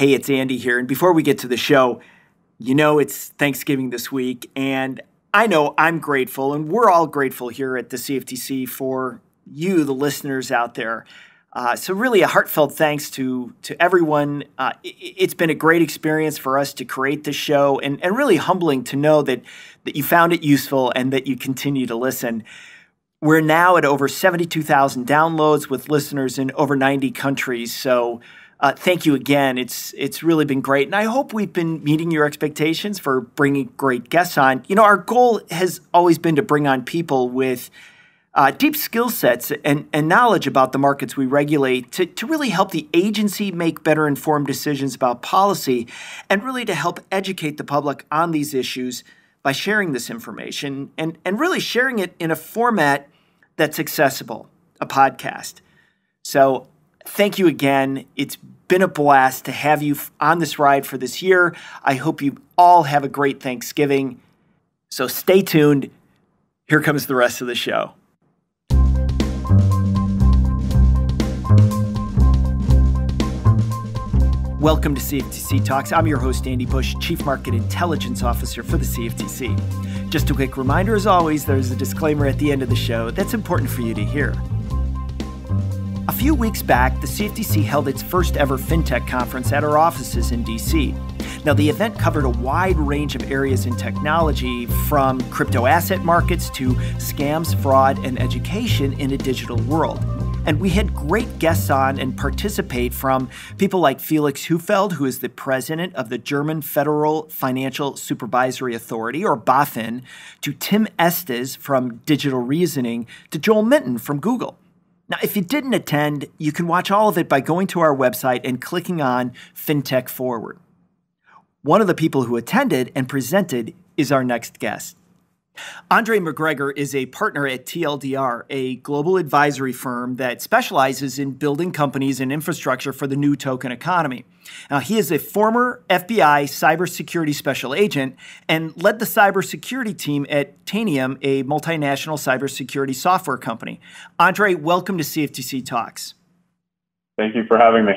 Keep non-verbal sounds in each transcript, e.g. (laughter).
Hey, it's Andy here. And before we get to the show, you know it's Thanksgiving this week, and I know I'm grateful, and we're all grateful here at the CFTC for you, the listeners out there. Uh, so really, a heartfelt thanks to to everyone. Uh, it, has been a great experience for us to create this show, and, and really humbling to know that that you found it useful and that you continue to listen. We're now at over seventy two thousand downloads with listeners in over ninety countries. So. Uh, thank you again. It's it's really been great, and I hope we've been meeting your expectations for bringing great guests on. You know, our goal has always been to bring on people with uh, deep skill sets and, and knowledge about the markets we regulate to, to really help the agency make better informed decisions about policy and really to help educate the public on these issues by sharing this information and, and really sharing it in a format that's accessible, a podcast. So, thank you again. It's been a blast to have you on this ride for this year. I hope you all have a great Thanksgiving. So, stay tuned. Here comes the rest of the show. Welcome to CFTC Talks. I'm your host, Andy Bush, Chief Market Intelligence Officer for the CFTC. Just a quick reminder as always, there's a disclaimer at the end of the show that's important for you to hear. A few weeks back, the CFTC held its first ever FinTech conference at our offices in DC. Now, the event covered a wide range of areas in technology, from crypto asset markets to scams, fraud, and education in a digital world. And we had great guests on and participate from people like Felix Hufeld, who is the president of the German Federal Financial Supervisory Authority, or BaFin, to Tim Estes from Digital Reasoning, to Joel Minton from Google. Now, if you didn't attend, you can watch all of it by going to our website and clicking on FinTech Forward. One of the people who attended and presented is our next guest. Andre McGregor is a partner at TLDR, a global advisory firm that specializes in building companies and infrastructure for the new token economy. Now, he is a former FBI cybersecurity special agent and led the cybersecurity team at Tanium, a multinational cybersecurity software company. Andre, welcome to CFTC Talks. Thank you for having me.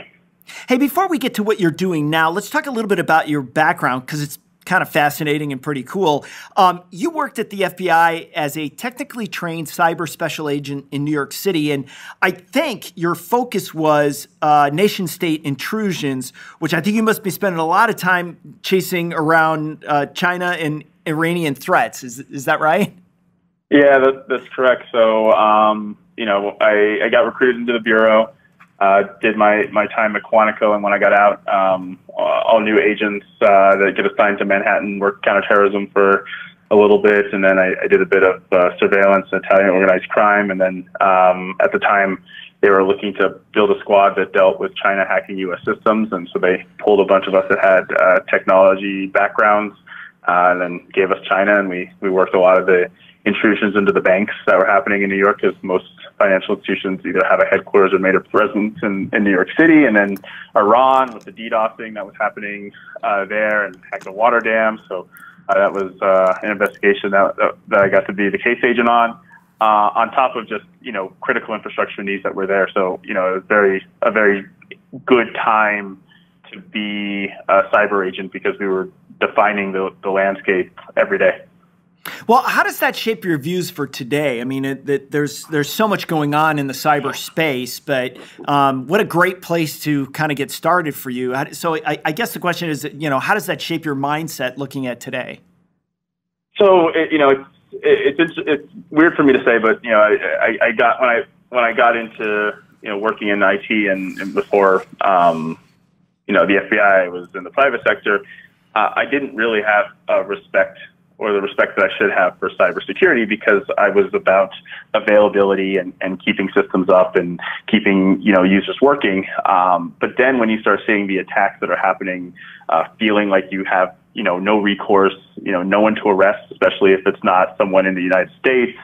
Hey, before we get to what you're doing now, let's talk a little bit about your background because it's kind of fascinating and pretty cool. Um, you worked at the FBI as a technically trained cyber special agent in New York City, and I think your focus was uh, nation state intrusions, which I think you must be spending a lot of time chasing around uh, China and Iranian threats. Is, is that right? Yeah, that, that's correct. So, um, you know, I, I got recruited into the Bureau. Uh, did my, my time at Quantico, and when I got out, um, all new agents uh, that get assigned to Manhattan worked counterterrorism for a little bit, and then I, I did a bit of uh, surveillance and Italian organized crime, and then um, at the time they were looking to build a squad that dealt with China hacking U.S. systems, and so they pulled a bunch of us that had uh, technology backgrounds, uh, and then gave us China, and we we worked a lot of the intrusions into the banks that were happening in New York, because most financial institutions either have a headquarters or made a presence in, in New York City, and then Iran with the DDoSing that was happening uh, there and hacked the water dam. So uh, that was uh, an investigation that, that, that I got to be the case agent on. Uh, on top of just you know critical infrastructure needs that were there, so you know it was very a very good time to be a cyber agent because we were defining the, the landscape every day. Well, how does that shape your views for today? I mean, it, it, there's there's so much going on in the cyberspace, but um, what a great place to kind of get started for you. So, I, I, guess the question is, you know, how does that shape your mindset looking at today? So, it, you know, it's, it's it's weird for me to say, but you know, I, I got when I when I got into you know working in IT and, and before um, you know the FBI was in the private sector, uh, I didn't really have a respect or the respect that I should have for cybersecurity because I was about availability and, and keeping systems up and keeping you know users working. Um, but then when you start seeing the attacks that are happening, uh, feeling like you have you know no recourse, you know no one to arrest, especially if it's not someone in the United States.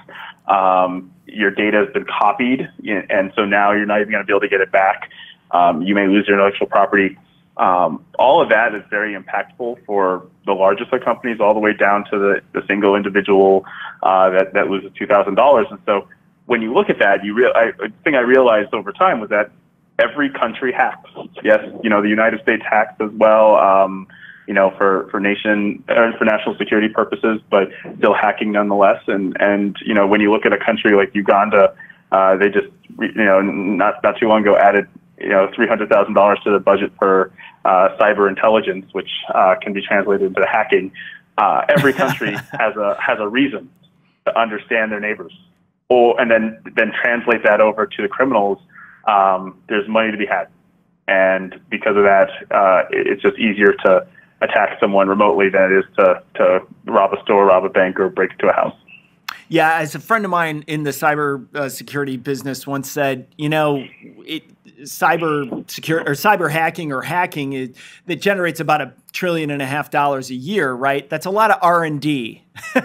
Um, your data has been copied, and so now you're not even going to be able to get it back. Um, you may lose your intellectual property. Um, all of that is very impactful for the largest of companies, all the way down to the, the single individual uh, that, that loses $2,000. And so when you look at that, you real, I, the thing I realized over time was that every country hacks. Yes, you know the United States hacks as well. Um, you know, for for nation or for national security purposes, but still hacking nonetheless. And and you know, when you look at a country like Uganda, uh, they just you know not not too long ago added you know three hundred thousand dollars to the budget for uh, cyber intelligence, which uh, can be translated into hacking. Uh, every country (laughs) has a has a reason to understand their neighbors, or and then then translate that over to the criminals. Um, there's money to be had, and because of that, uh, it's just easier to attack someone remotely than it is to to rob a store, rob a bank, or break into a house. Yeah, as a friend of mine in the cyber uh, security business once said, you know, it, cyber secure or cyber hacking or hacking it, that generates about a trillion and a half dollars a year, right? That's a lot of R and D. (laughs)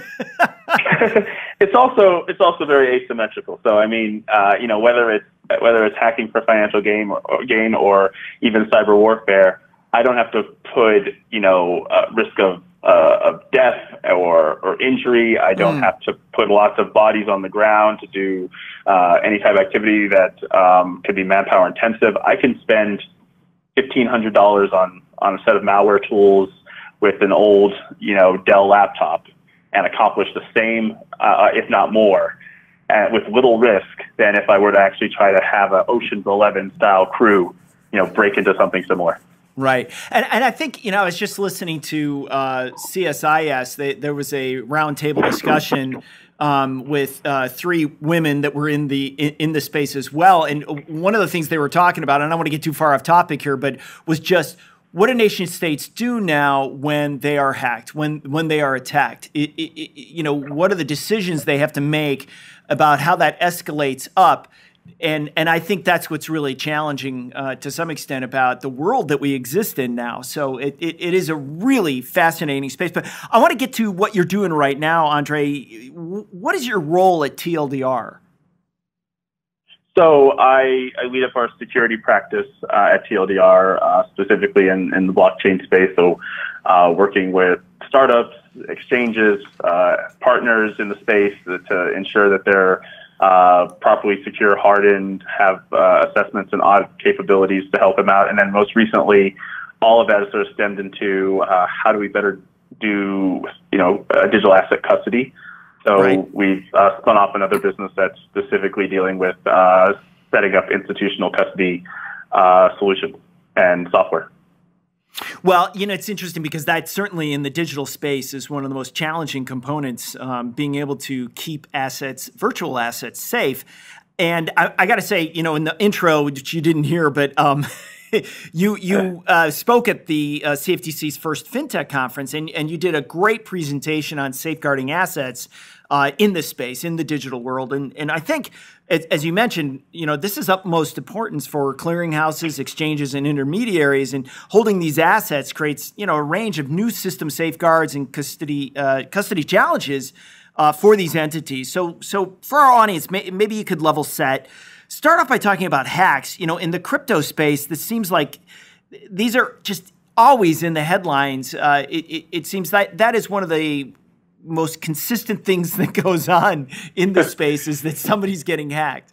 it's also it's also very asymmetrical. So I mean, uh, you know, whether it's whether it's hacking for financial gain or, or gain or even cyber warfare, I don't have to put you know uh, risk of uh, of death or or injury. I don't mm. have to put lots of bodies on the ground to do uh, any type of activity that um, could be manpower intensive. I can spend fifteen hundred dollars on on a set of malware tools with an old you know Dell laptop and accomplish the same, uh, if not more, with little risk than if I were to actually try to have an Ocean's Eleven style crew, you know, break into something similar. Right, and and I think you know I was just listening to uh, CSIS. They, there was a roundtable discussion um, with uh, three women that were in the in, in, the space as well. And one of the things they were talking about, and I don't want to get too far off topic here, but was just what do nation states do now when they are hacked, when when they are attacked? It, it, you know, what are the decisions they have to make about how that escalates up? And and I think that's what's really challenging uh, to some extent about the world that we exist in now. So it, it, it is a really fascinating space. But I want to get to what you're doing right now, Andre. What is your role at TLDR? So I, I lead up our security practice uh, at TLDR, uh, specifically in, in the blockchain space. So uh, working with startups, exchanges, uh, partners in the space to ensure that they're uh, properly secure, hardened, have uh, assessments and audit capabilities to help them out. And then most recently, all of that has sort of stemmed into uh, how do we better do, you know, digital asset custody. So right. we've uh, spun off another business that's specifically dealing with uh, setting up institutional custody uh, solutions and software. Well, you know, it's interesting because that certainly in the digital space is one of the most challenging components, um, being able to keep assets, virtual assets, safe. And I, I got to say, you know, in the intro, which you didn't hear, but um, (laughs) you you uh, spoke at the uh, CFTC's first fintech conference, and and you did a great presentation on safeguarding assets uh, in this space in the digital world. And and I think, as, as, you mentioned, you know, this is utmost importance for clearinghouses, exchanges, and intermediaries. And holding these assets creates you know a range of new system safeguards and custody uh, custody challenges uh, for these entities. So so for our audience, may, maybe you could level set. Start off by talking about hacks. You know, in the crypto space, this seems like these are just always in the headlines. Uh, it, it, it, seems that that is one of the most consistent things that goes on in the (laughs) space is that somebody's getting hacked.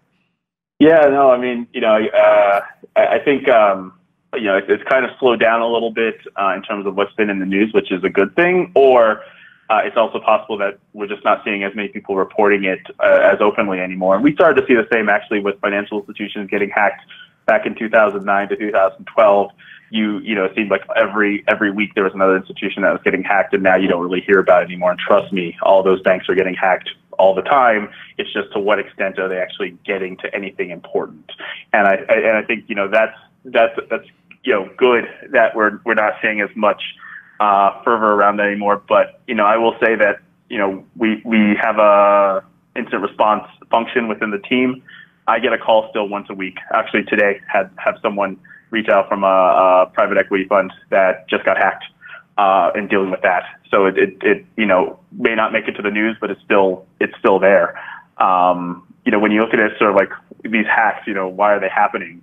Yeah, no, I mean, you know, uh, I think um, you know it's kind of slowed down a little bit uh, in terms of what's been in the news, which is a good thing, or uh, it's also possible that we're just not seeing as many people reporting it uh, as openly anymore. And we started to see the same actually with financial institutions getting hacked back in 2009 to 2012. You you know it seemed like every every week there was another institution that was getting hacked, and now you don't really hear about it anymore. And trust me, all those banks are getting hacked all the time. It's just to what extent are they actually getting to anything important? And I, I and I think you know that's that's that's you know good that we're we're not seeing as much uh, fervor around that anymore. But you know, I will say that you know we we have a instant response function within the team. I get a call still once a week. Actually, today had have someone out from a, a private equity fund that just got hacked uh, and dealing with that. So it, it, it you know may not make it to the news, but it's still it's still there. Um, you know, when you look at it, sort of like these hacks, you know, why are they happening?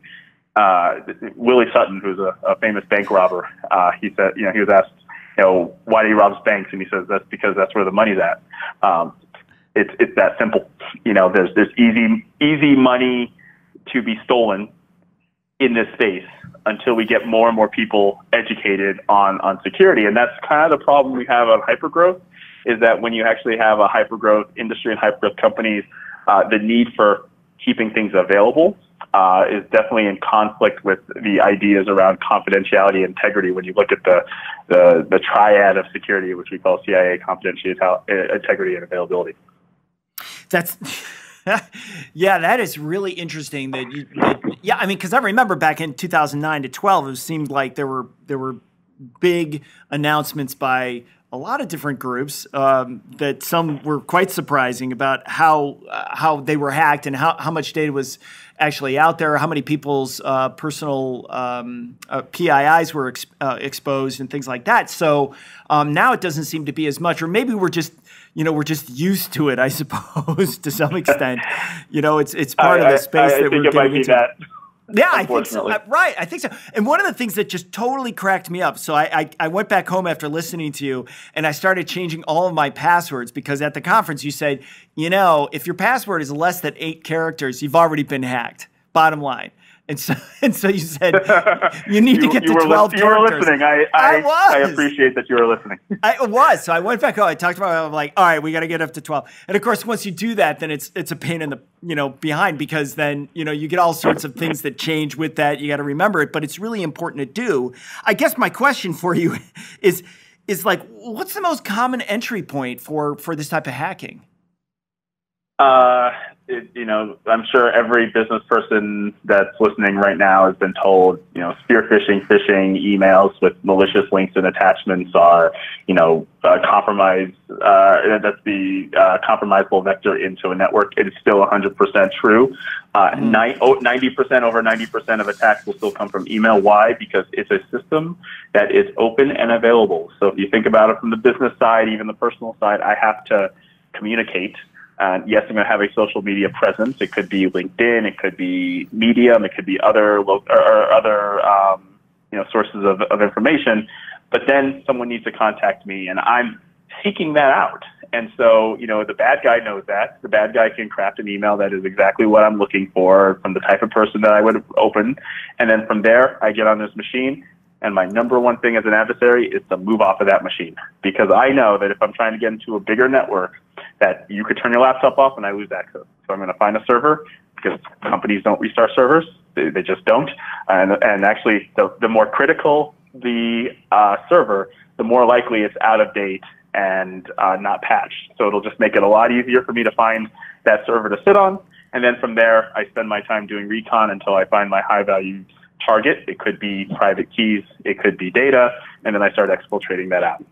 Uh, Willie Sutton, who's a, a famous bank robber, uh, he said, you know, he was asked you know, why do you rob banks? And he says that's because that's where the money's at. Um, it's it's that simple. You know, there's there's easy easy money to be stolen, in this space until we get more and more people educated on, on security. And that's kind of the problem we have on hypergrowth is that when you actually have a hypergrowth industry and hypergrowth companies, uh, the need for keeping things available uh, is definitely in conflict with the ideas around confidentiality integrity when you look at the, the, the triad of security, which we call CIA confidentiality, uh, integrity, and availability. That's (laughs) yeah, that is really interesting. That, you, that yeah, I mean, because I remember back in 2009 to 12, it seemed like there were there were big announcements by a lot of different groups um, that some were quite surprising about how uh, how they were hacked and how, how much data was actually out there, how many people's uh, personal um, uh, PIIs were ex- uh, exposed and things like that. So um, now it doesn't seem to be as much, or maybe we're just you know we're just used to it, I suppose, (laughs) to some extent. you know, it's it's part I, of the space I, I that we're getting into. That. Yeah, I think so. Uh, right, I think so. And one of the things that just totally cracked me up. So I, I, I went back home after listening to you, and I started changing all of my passwords because at the conference you said, you know, if your password is less than eight characters, you've already been hacked. Bottom line. (laughs) And so, and so you said (laughs) you need you, to get to twelve. Li- you were listening. I, I, I, was. I appreciate that you were listening. (laughs) I was. So I went back home. I talked about. It, I'm like, all right, we got to get up to twelve. And of course, once you do that, then it's it's a pain in the you know behind because then you know you get all sorts of things that change with that. You got to remember it, but it's really important to do. I guess my question for you is is like, what's the most common entry point for for this type of hacking? Uh, it, you know, I'm sure every business person that's listening right now has been told, you know, spear phishing, phishing emails with malicious links and attachments are, you know, uh, compromise. Uh, that's the uh, compromisable vector into a network. It is still 100% true. Uh, mm. 90% over 90% of attacks will still come from email. Why? Because it's a system that is open and available. So if you think about it from the business side, even the personal side, I have to communicate yes, I'm going to have a social media presence. It could be LinkedIn, it could be Medium, it could be other lo- or, or other um, you know sources of, of information. But then someone needs to contact me, and I'm seeking that out. And so, you know, the bad guy knows that. The bad guy can craft an email that is exactly what I'm looking for from the type of person that I would open. And then from there, I get on this machine. And my number one thing as an adversary is to move off of that machine because I know that if I'm trying to get into a bigger network, that you could turn your laptop off and I lose access. So I'm going to find a server because companies don't restart servers; they, they just don't. And and actually, the the more critical the uh, server, the more likely it's out of date and uh, not patched. So it'll just make it a lot easier for me to find that server to sit on. And then from there, I spend my time doing recon until I find my high value target. It could be private keys, it could be data, and then I start exfiltrating that out.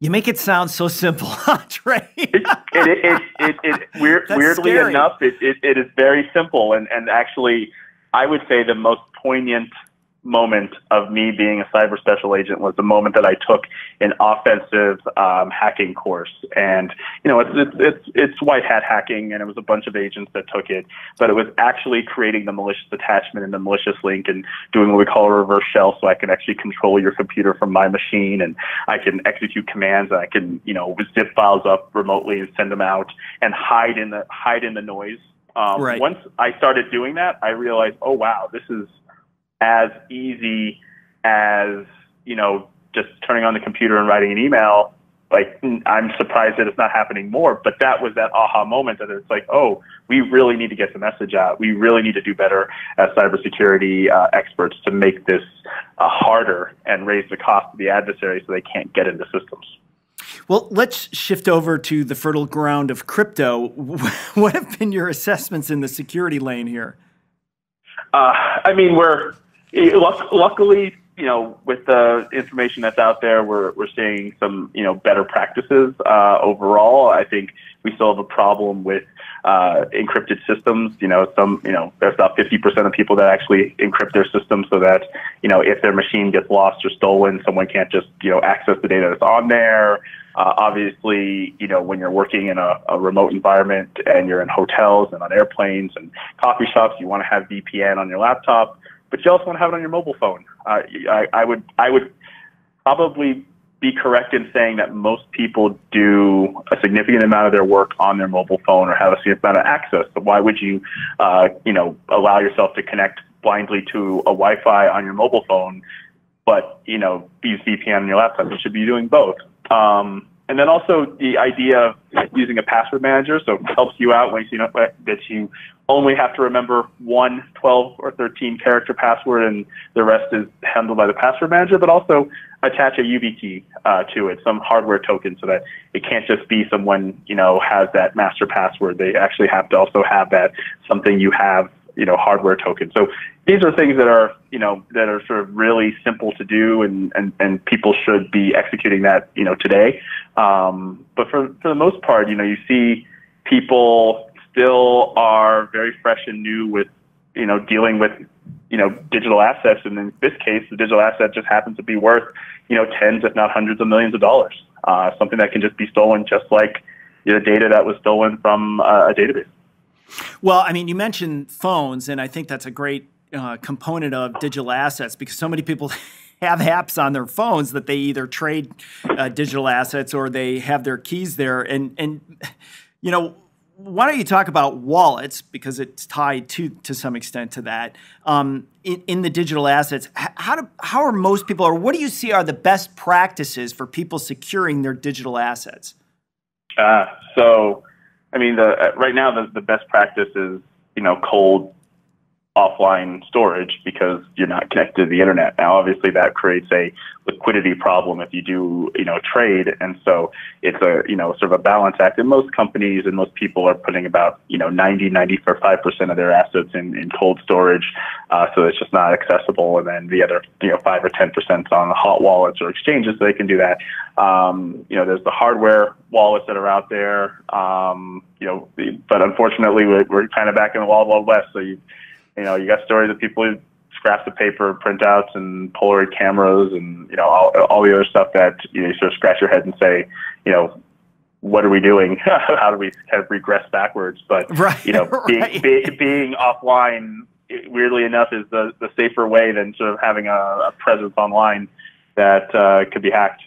You make it sound so simple, (laughs) Andre. it, it, it, it, weird, weirdly enough, it, it, it is very simple. And, and actually, I would say the most poignant moment of me being a cyber special agent was the moment that I took an offensive um, hacking course. And you know, it's, it's it's it's white hat hacking, and it was a bunch of agents that took it, but it was actually creating the malicious attachment and the malicious link, and doing what we call a reverse shell, so I can actually control your computer from my machine, and I can execute commands, and I can you know zip files up remotely and send them out, and hide in the hide in the noise. Um, right. Once I started doing that, I realized, oh wow, this is as easy as you know just turning on the computer and writing an email like i'm surprised that it's not happening more but that was that aha moment that it's like oh we really need to get the message out we really need to do better as cybersecurity uh, experts to make this uh, harder and raise the cost of the adversary so they can't get into systems well, let's shift over to the fertile ground of crypto. (laughs) What have been your assessments in the security lane here? Uh, I mean, we're luckily, you know, with the information that's out there, we're we're seeing some you know better practices uh, overall. I think we still have a problem with uh, encrypted systems. You know, some you know there's about 50% of people that actually encrypt their systems so that you know if their machine gets lost or stolen, someone can't just you know access the data that's on there. Uh, obviously, you know, when you're working in a, a remote environment and you're in hotels and on airplanes and coffee shops, you want to have VPN on your laptop but you also want to have it on your mobile phone. Uh, I, I would I would probably be correct in saying that most people do a significant amount of their work on their mobile phone or have a significant amount of access. But why would you, uh, you know, allow yourself to connect blindly to a Wi-Fi on your mobile phone, but you know use VPN on your laptop. You should be doing both. Um, and then also the idea of using a password manager, so it helps you out when you know that you only have to remember one 12 or 13 character password and the rest is handled by the password manager, but also attach a YubiKey uh, to it, some hardware token, so that it can't just be someone you know has that master password. They actually have to also have that something you have you know hardware token. So these are things that are you know that are sort of really simple to do, and and, and people should be executing that you know today. Um, but for for the most part, you know, you see people still are very fresh and new with you know dealing with you know digital assets, and in this case, the digital asset just happens to be worth you know tens, if not hundreds of millions of dollars. Uh, something that can just be stolen, just like the data that was stolen from uh, a database. Well, I mean, you mentioned phones, and I think that's a great uh, component of digital assets because so many people (laughs) have apps on their phones that they either trade uh, digital assets or they have their keys there. And and you know, why don't you talk about wallets because it's tied to to some extent to that um, in, in, the digital assets. How do how are most people, or what do you see are the best practices for people securing their digital assets? Uh, so I mean, the uh, right now the, the best practice is you know cold offline storage because you're not connected to the internet. Now, obviously, that creates a liquidity problem if you do, you know, trade, and so it's a, you know, sort of a balance act. And most companies and most people are putting about, you know, 90, 95 percent of their assets in, in cold storage, uh, so it's just not accessible. And then the other, you know, five or 10 percent on the hot wallets or exchanges, so they can do that. Um, you know, there's the hardware wallets that are out there. Um, you know, but unfortunately, we're, we're kind of back in the wild, wild west. So you you know, you got stories of people who scraps of paper, printouts, and Polaroid cameras, and you know, all, all the other stuff that you, know, you sort of scratch your head and say, you know, what are we doing? (laughs) How do we kind of regress backwards? But right, you know, (laughs) right. being, be, being offline, weirdly enough, is the the safer way than sort of having a, a presence online that uh, could be hacked.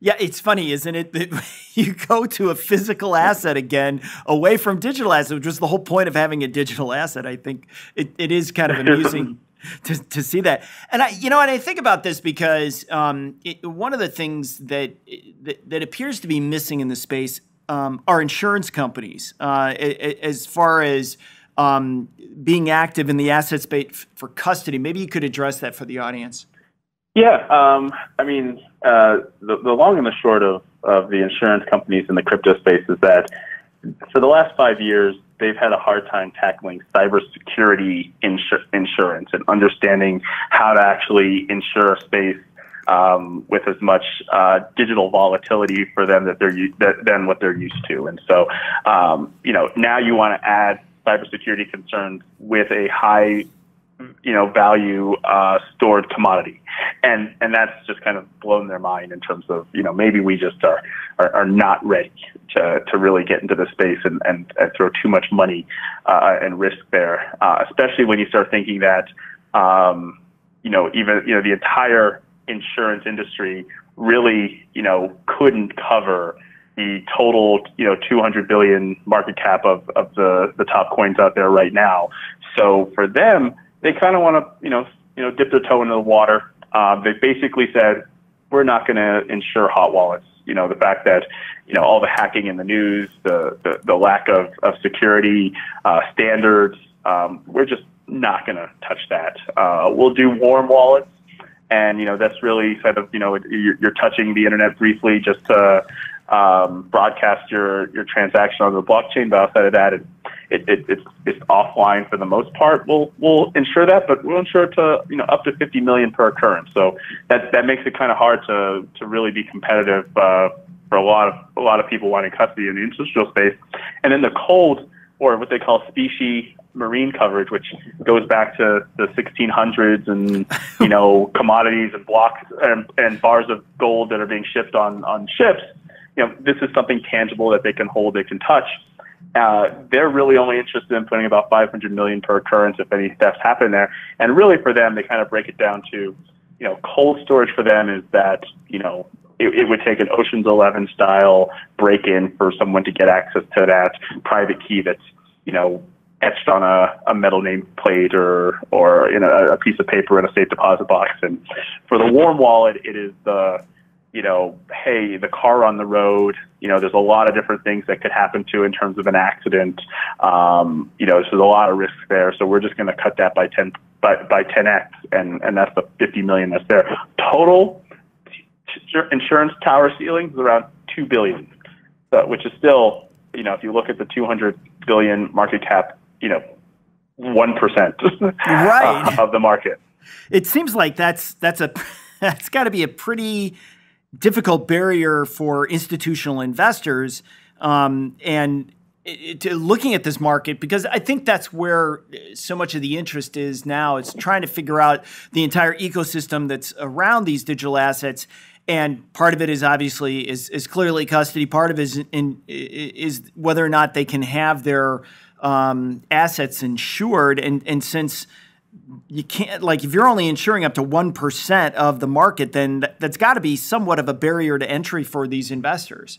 Yeah, it's funny, isn't it? That (laughs) you go to a physical asset again away from digital asset, which was the whole point of having a digital asset. I think it, it is kind of amusing (laughs) to, to see that. And I, you know, and I think about this because um, it, one of the things that, that, that appears to be missing in the space um, are insurance companies uh, as far as um, being active in the asset space for custody. Maybe you could address that for the audience. Yeah, um, I mean, uh, the, the long and the short of, of the insurance companies in the crypto space is that for the last five years, they've had a hard time tackling cybersecurity insur- insurance and understanding how to actually insure a space um, with as much uh, digital volatility for them that they're that, than what they're used to. And so, um, you know, now you want to add cybersecurity concerns with a high you know value uh, stored commodity, and and that's just kind of blown their mind in terms of you know maybe we just are are, are not ready to to really get into the space and and, and throw too much money uh, and risk there, uh, especially when you start thinking that um, you know even you know the entire insurance industry really you know couldn't cover the total, you know, 200 billion market cap of, of the, the top coins out there right now. So for them, they kind of want to, you know, you know, dip their toe into the water. Uh, they basically said, we're not going to insure hot wallets. You know, the fact that, you know, all the hacking in the news, the, the, the lack of, of security uh, standards, um, we're just not going to touch that. Uh, we'll do warm wallets. And, you know, that's really kind of, you know, you're, you're touching the internet briefly just to um, broadcast your, your transaction on the blockchain. But outside of that, it, it, it, it's, it's offline for the most part. We'll, we'll insure that, but we'll insure it to, you know, up to 50 million per occurrence. So that, that makes it kind of hard to, to really be competitive, uh, for a lot of, a lot of people wanting custody in the industrial space. And then the cold, or what they call specie marine coverage, which goes back to the 1600s and you (laughs) know commodities and blocks and, and bars of gold that are being shipped on on ships you know, this is something tangible that they can hold, they can touch. Uh, they're really only interested in putting about 500 million per occurrence if any thefts happen there. And really, for them, they kind of break it down to, you know, cold storage for them is that, you know, it, it would take an Ocean's 11 style break in for someone to get access to that private key that's, you know, etched on a, a metal name plate or or in a, a piece of paper in a safe deposit box. And for the warm wallet, it is the you know, hey, the car on the road, you know, there's a lot of different things that could happen to in terms of an accident. Um, you know, so there's a lot of risk there. So we're just going to cut that by 10 by, by 10x, and and that's the 50 million that's there. Total insurance tower ceilings is around two billion, so, which is still, you know, if you look at the 200 billion market cap, you know, one percent (laughs) right. of the market. It seems like that's that's a (laughs) that's got to be a pretty difficult barrier for institutional investors. Um, and it, it, looking at this market, because I think that's where so much of the interest is now. It's trying to figure out the entire ecosystem that's around these digital assets. And part of it is obviously is, is clearly custody. Part of it is in, is whether or not they can have their um, assets insured. And and since you can't like if you're only insuring up to 1% of the market then that's got to be somewhat of a barrier to entry for these investors.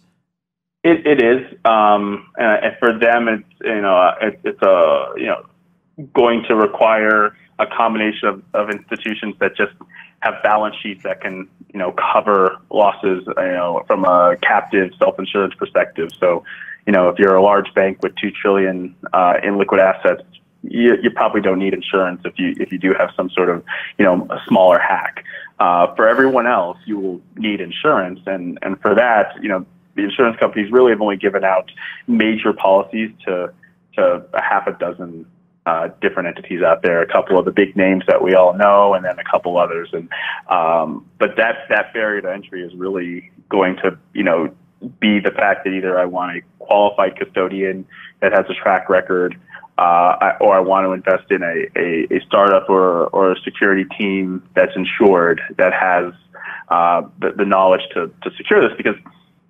It, it is um, and for them it's you know it, it's a you know going to require a combination of, of institutions that just have balance sheets that can you know cover losses you know from a captive self-insurance perspective. So you know if you're a large bank with 2 trillion uh, in liquid assets you, you probably don't need insurance if you if you do have some sort of you know a smaller hack. Uh, for everyone else, you will need insurance, and and for that, you know, the insurance companies really have only given out major policies to to a half a dozen uh, different entities out there. A couple of the big names that we all know, and then a couple others. And um, but that that barrier to entry is really going to you know be the fact that either I want a qualified custodian that has a track record uh, or I want to invest in a, a, a, startup or, or a security team that's insured that has uh, the, the knowledge to, to secure this because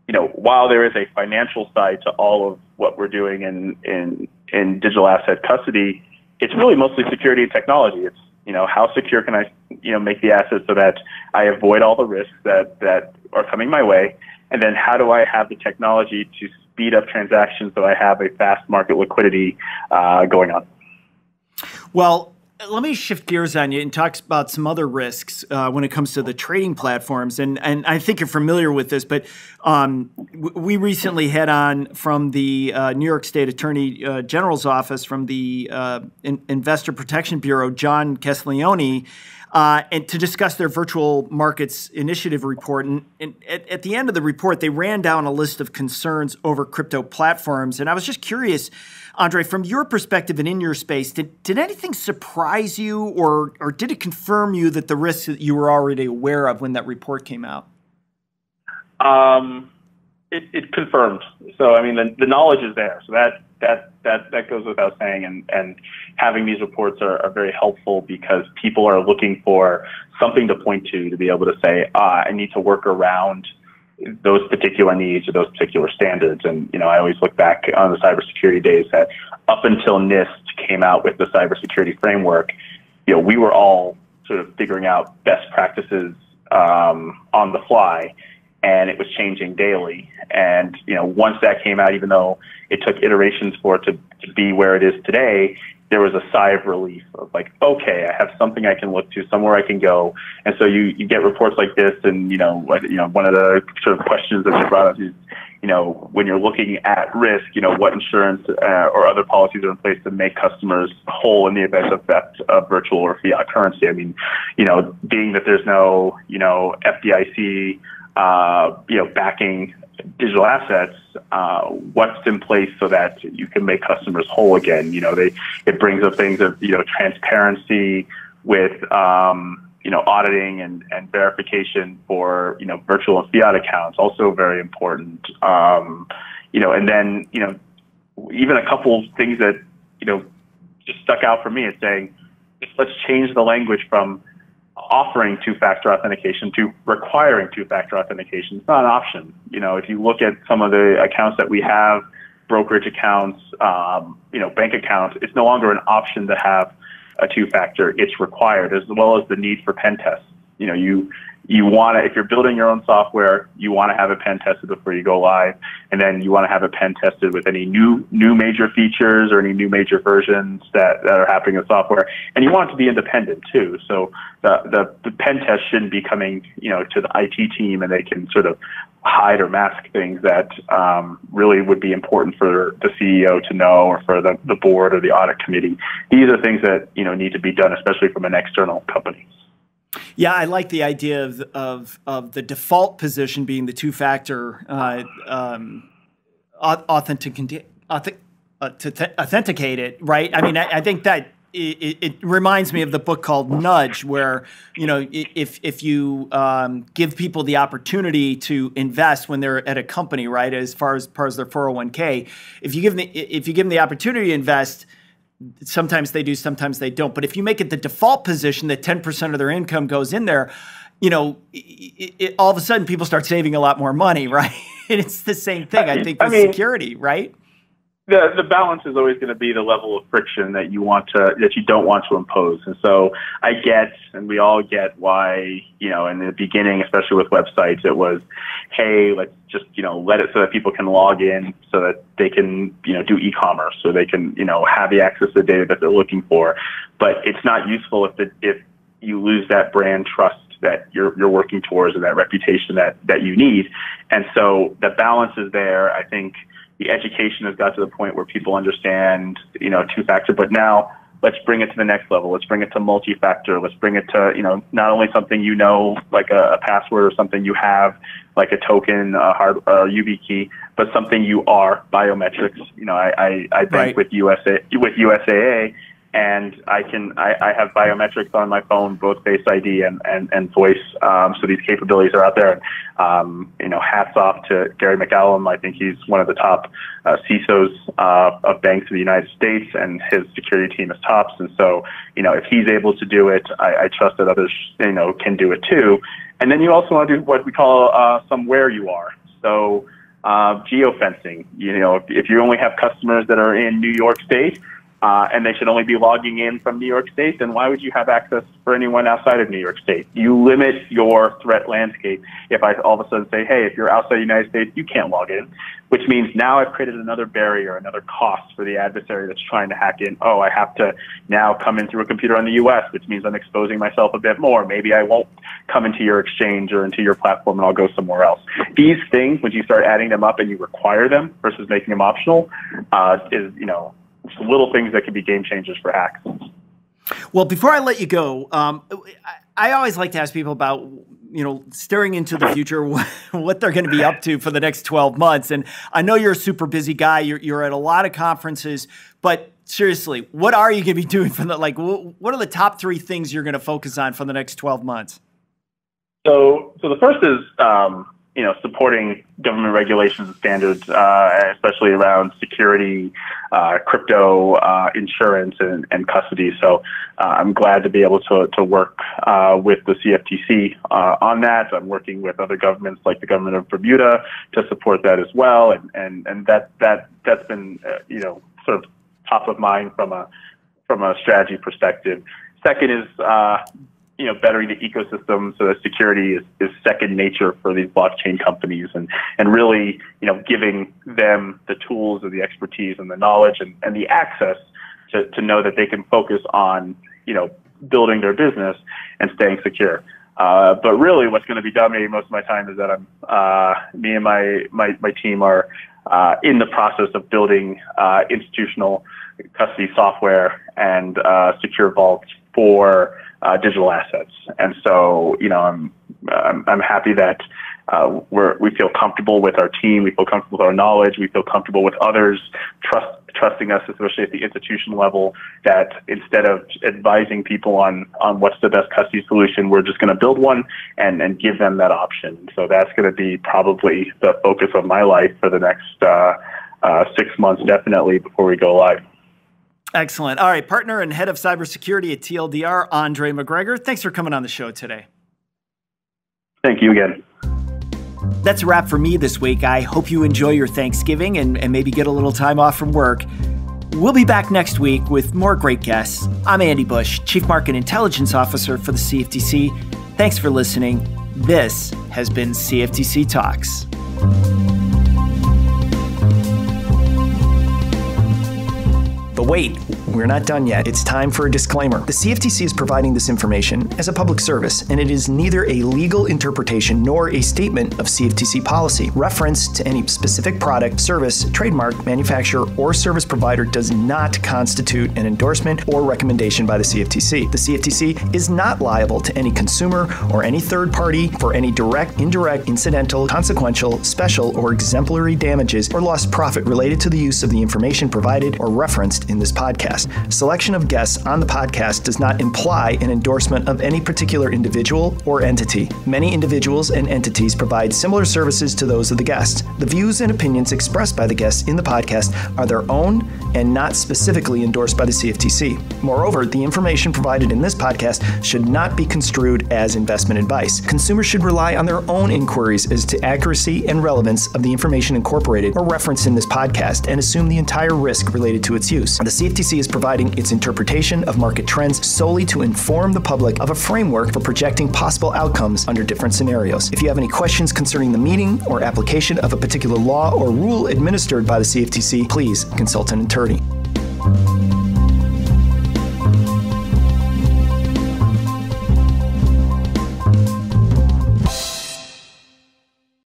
you know while there is a financial side to all of what we're doing in, in, in digital asset custody, it's really mostly security and technology. It's you know how secure can I you know make the asset so that I avoid all the risks that, that are coming my way, and then how do I have the technology to speed up transactions so I have a fast market liquidity uh, going on. Well, let me shift gears on you and talk about some other risks uh, when it comes to the trading platforms. And and I think you're familiar with this, but um, we recently had on from the uh, New York State Attorney uh, General's office, from the uh, in- Investor Protection Bureau, John Castiglione uh, and to discuss their virtual markets initiative report. And, and at, at, the end of the report, they ran down a list of concerns over crypto platforms. And I was just curious, Andre, from your perspective and in your space, did, did anything surprise you or, or did it confirm you that the risks that you were already aware of when that report came out? Um, it, it confirmed. So, I mean, the, the knowledge is there. So that that that that goes without saying. And and having these reports are, are very helpful because people are looking for something to point to to be able to say, ah, I need to work around those particular needs or those particular standards. And you know, I always look back on the cybersecurity days that up until NIST came out with the cybersecurity framework, you know, we were all sort of figuring out best practices um, on the fly and it was changing daily. And you know, once that came out, even though it took iterations for it to, to be where it is today, there was a sigh of relief of like, okay, I have something I can look to, somewhere I can go. And so you, you get reports like this, and you know, you know, one of the sort of questions that you brought up is, you know, when you're looking at risk, you know, what insurance uh, or other policies are in place to make customers whole in the event of theft of virtual or fiat currency. I mean, you know, being that there's no, you know, FDIC uh, you know, backing digital assets, uh, what's in place so that you can make customers whole again. You know, they it brings up things of you know transparency with um, you know auditing and, and verification for you know virtual and fiat accounts, also very important. Um, you know, and then you know even a couple things that you know just stuck out for me is saying let's change the language from offering two-factor authentication to requiring two-factor authentication. It's not an option. You know, if you look at some of the accounts that we have, brokerage accounts, um, you know, bank accounts, it's no longer an option to have a two-factor. It's required, as well as the need for pen tests. You know, you you want to, if you're building your own software, you want to have it pen tested before you go live, and then you want to have it pen tested with any new new major features or any new major versions that, that are happening in software, and you want it to be independent too. So the, the the pen test shouldn't be coming, you know, to the IT team, and they can sort of hide or mask things that um, really would be important for the CEO to know or for the, the board or the audit committee. These are things that you know need to be done, especially from an external company. Yeah, I like the idea of of, of the default position being the two factor uh, um, authentic, authentic uh, to th- authenticate it, right? I mean, I, I think that it, it, reminds me of the book called Nudge, where you know if if you um, give people the opportunity to invest when they're at a company, right, as far as, as far as their four hundred one k, if you give them the, if you give them the opportunity to invest, sometimes they do, sometimes they don't. But if you make it the default position that 10% of their income goes in there, you know, it, it, all of a sudden people start saving a lot more money, (laughs) right? and it's the same thing, I think, with I mean, security, right? The the balance is always going to be the level of friction that you want to that you don't want to impose. And so I get, and we all get why you know in the beginning, especially with websites, it was, hey, let's just you know let it so that people can log in so that they can you know do e-commerce so they can you know have the access to the data that they're looking for. But it's not useful if the if you lose that brand trust that you're you're working towards and that reputation that that you need. And so the balance is there. I think the education has got to the point where people understand, you know, two factor, but now let's bring it to the next level. Let's bring it to multi-factor. Let's bring it to, you know, not only something you know, like a, a password or something you have, like a token, a hard, a YubiKey, but something you are, biometrics. You know, I, I, I bank right. with USA, with USAA, and I can I, I have biometrics on my phone, both Face ID and and, and voice. Um, so these capabilities are out there. Um, you know, hats off to Gary McAlum. I think he's one of the top uh, CISOs uh, of banks in the United States, and his security team is tops. And so, you know, if he's able to do it, I, I trust that others you know can do it too. And then you also want to do what we call uh, some where you are. So uh, geofencing. You know, if, if you only have customers that are in New York State uh, and they should only be logging in from New York State, then why would you have access for anyone outside of New York State? You limit your threat landscape if I all of a sudden say, hey, if you're outside the United States, you can't log in, which means now I've created another barrier, another cost for the adversary that's trying to hack in. Oh, I have to now come in through a computer on the US, which means I'm exposing myself a bit more. Maybe I won't come into your exchange or into your platform and I'll go somewhere else. These things, when you start adding them up and you require them versus making them optional, uh, is, you know, little things that can be game changers for hacks. Well, before I let you go, um, I, I always like to ask people about you know staring into the future (laughs) what they're going to be up to for the next 12 months and i know you're a super busy guy you're, you're at a lot of conferences but seriously what are you going to be (laughs) doing for the like what are the top three things you're going to focus on for the next 12 months so so the first is um, you know, supporting government regulations and standards, uh, especially around security, uh, crypto, uh, insurance, and, and custody. So uh, I'm glad to be able to, to work uh, with the CFTC uh, on that. I'm working with other governments like the government of Bermuda to support that as well, and and, and that that that's been you know sort of top of mind from a from a strategy perspective. Second is you know, bettering the ecosystem so that security is, is second nature for these blockchain companies and, and really, you know, giving them the tools and the expertise and the knowledge and, and the access to, to know that they can focus on, you know, building their business and staying secure. Uh, but really, what's going to be dominating most of my time is that I'm, uh, me and my, my, my team are uh, in the process of building uh, institutional custody software and uh, secure vaults for uh, digital assets. And so, you know, I'm I'm, I'm happy that uh, we're, we feel comfortable with our team. We feel comfortable with our knowledge. We feel comfortable with others trust, trusting us, especially at the institution level, that instead of advising people on, on what's the best custody solution, we're just going to build one and, and give them that option. So that's going to be probably the focus of my life for the next uh, uh, six months, definitely, before we go live. Excellent. All right, partner and head of cybersecurity at TLDR, Andre McGregor. Thanks for coming on the show today. Thank you again. That's a wrap for me this week. I hope you enjoy your Thanksgiving and, and maybe get a little time off from work. We'll be back next week with more great guests. I'm Andy Bush, Chief Market Intelligence Officer for the CFTC. Thanks for listening. This has been CFTC Talks. Wait, we're not done yet. It's time for a disclaimer. The CFTC is providing this information as a public service, and it is neither a legal interpretation nor a statement of CFTC policy. Reference to any specific product, service, trademark, manufacturer, or service provider does not constitute an endorsement or recommendation by the CFTC. The CFTC is not liable to any consumer or any third party for any direct, indirect, incidental, consequential, special, or exemplary damages or lost profit related to the use of the information provided or referenced this podcast. Selection of guests on the podcast does not imply an endorsement of any particular individual or entity. Many individuals and entities provide similar services to those of the guest. The views and opinions expressed by the guests in the podcast are their own and not specifically endorsed by the CFTC. Moreover, the information provided in this podcast should not be construed as investment advice. Consumers should rely on their own inquiries as to accuracy and relevance of the information incorporated or referenced in this podcast and assume the entire risk related to its use. The CFTC is providing its interpretation of market trends solely to inform the public of a framework for projecting possible outcomes under different scenarios. If you have any questions concerning the meaning or application of a particular law or rule administered by the CFTC, please consult an attorney.